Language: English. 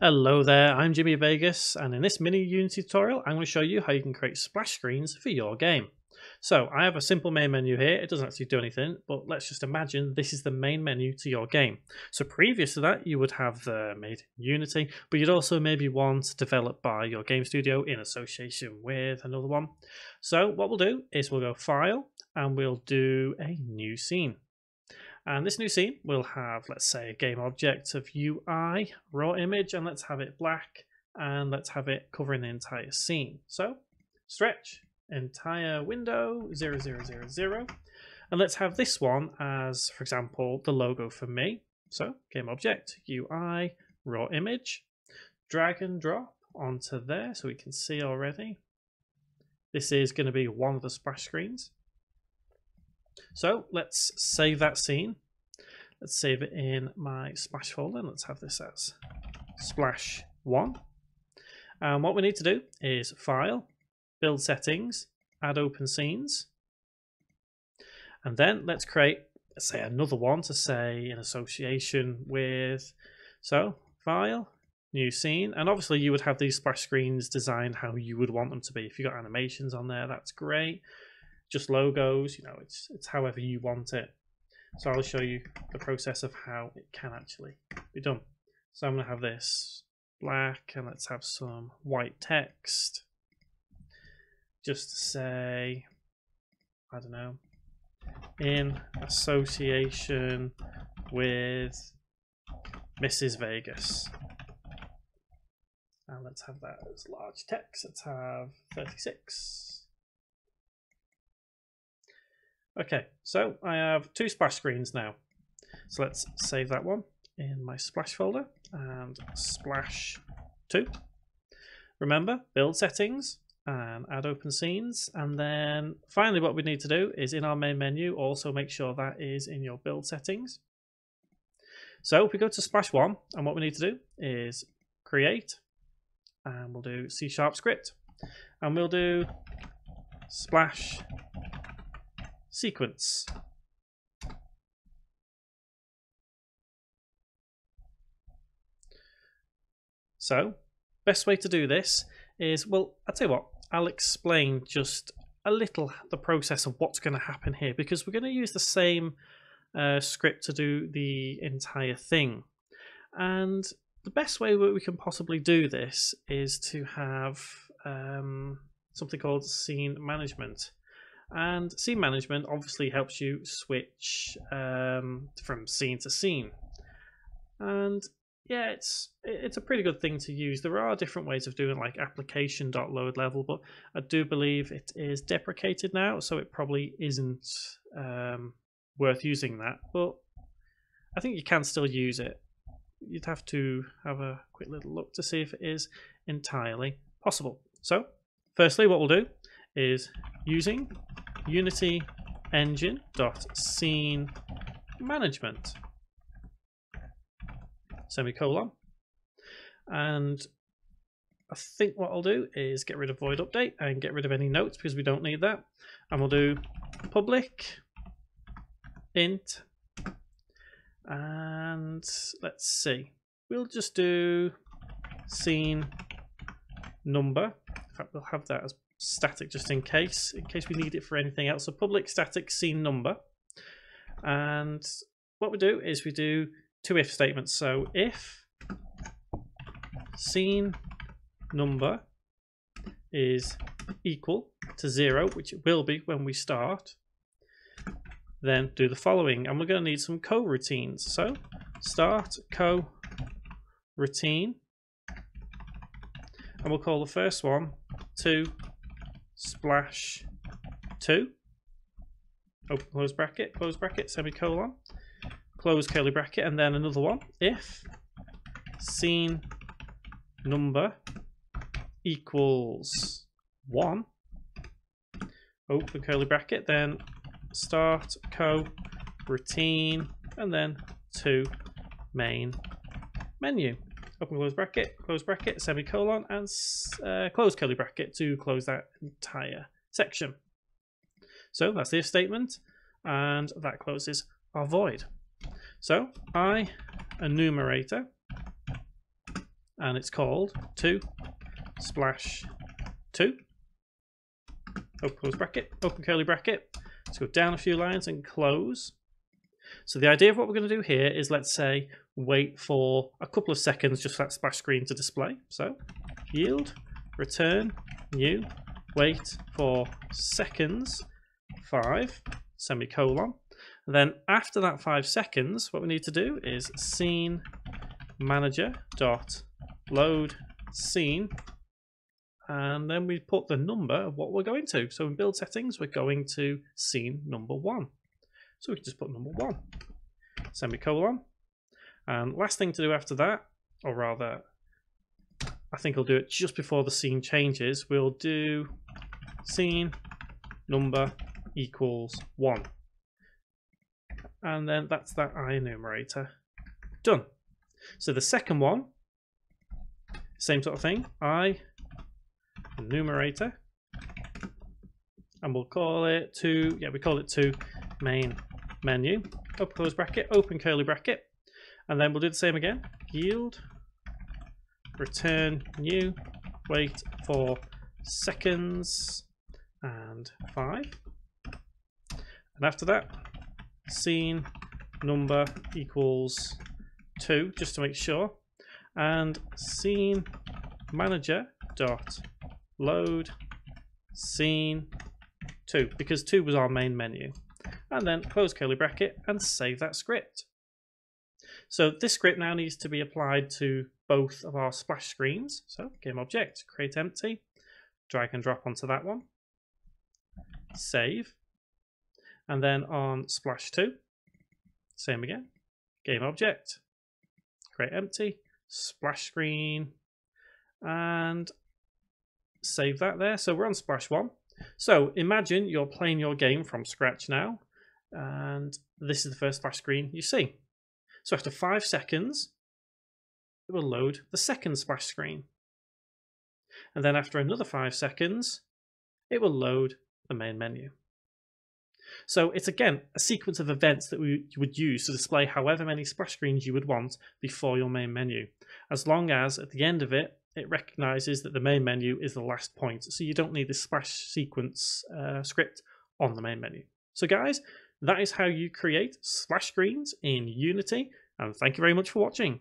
Hello there, I'm Jimmy Vegas, and in this mini Unity tutorial, I'm going to show you how you can create splash screens for your game. So I have a simple main menu here, it doesn't actually do anything, but let's just imagine this is the main menu to your game. So previous to that, you would have the made Unity, but you'd also maybe want developed by your game studio in association with another one. So what we'll do is we'll go File, and we'll do a new scene. And this new scene will have, let's say, a game object of UI, raw image, and let's have it black, and let's have it covering the entire scene. So, stretch, entire window, 0000, and let's have this one as, for example, the logo for me. So, game object, UI, raw image, drag and drop onto there so we can see already. This is going to be one of the splash screens. So let's save that scene. Let's save it in my splash folder. Let's have this as splash one. And what we need to do is file, build settings, add open scenes. And then let's create, let's say another one to say in association with, so file, new scene. And obviously you would have these splash screens designed how you would want them to be. If you got animations on there, that's great just logos, you know, it's it's however you want it. So I'll show you the process of how it can actually be done. So I'm going to have this black and let's have some white text. Just to say, I don't know, in association with Mrs. Vegas. And let's have that as large text. Let's have 36. Okay, so I have two splash screens now. So let's save that one in my splash folder and splash 2. Remember, build settings and add open scenes. And then finally what we need to do is in our main menu, also make sure that is in your build settings. So if we go to splash 1 and what we need to do is create and we'll do C sharp script and we'll do splash sequence. So, best way to do this is, well, I'll tell you what, I'll explain just a little the process of what's going to happen here because we're going to use the same uh, script to do the entire thing. And the best way that we can possibly do this is to have um, something called scene management. And scene management obviously helps you switch um, from scene to scene. And yeah, it's it's a pretty good thing to use. There are different ways of doing like application.load level, but I do believe it is deprecated now, so it probably isn't um, worth using that. But I think you can still use it. You'd have to have a quick little look to see if it is entirely possible. So, firstly, what we'll do is using Unity engine dot scene management. Semicolon. And I think what I'll do is get rid of void update and get rid of any notes because we don't need that. And we'll do public int. And let's see. We'll just do scene number. In fact we'll have that as static just in case, in case we need it for anything else. So public static scene number. And what we do is we do two if statements. So if scene number is equal to zero, which it will be when we start, then do the following. And we're going to need some coroutines. So start co routine. And we'll call the first one to splash 2 open close bracket close bracket semicolon. Close curly bracket and then another one. If scene number equals 1 open curly bracket then start co routine and then to main menu open close bracket, close bracket, semicolon, and uh, close curly bracket to close that entire section. So that's the if statement, and that closes our void. So I enumerator and it's called 2 splash 2. Open close bracket, open curly bracket. Let's go down a few lines and close. So the idea of what we're going to do here is let's say wait for a couple of seconds just for that splash screen to display. So yield, return, new, wait for seconds, 5, semicolon. Then after that 5 seconds, what we need to do is scene manager dot load scene and then we put the number of what we're going to. So in build settings, we're going to scene number one. So we can just put number one, semicolon. And last thing to do after that, or rather, I think I'll do it just before the scene changes. We'll do scene number equals one. And then that's that I enumerator done. So the second one, same sort of thing, I enumerator. And we'll call it two, yeah, we call it two main menu, open close bracket, open curly bracket. And then we'll do the same again, yield, return new, wait for seconds, and five. And after that, scene number equals two, just to make sure. And scene manager dot load scene 2 because 2 was our main menu and then close curly bracket and save that script. So this script now needs to be applied to both of our splash screens. So game object, create empty, drag and drop onto that one, save, and then on splash 2, same again, game object, create empty, splash screen, and save that there. So we're on Splash 1. So imagine you're playing your game from scratch now, and this is the first splash screen you see. So after five seconds, it will load the second splash screen. And then after another five seconds, it will load the main menu. So it's again a sequence of events that we would use to display however many splash screens you would want before your main menu, as long as at the end of it it recognizes that the main menu is the last point. So you don't need this splash sequence uh, script on the main menu. So guys, that is how you create splash screens in Unity. And thank you very much for watching.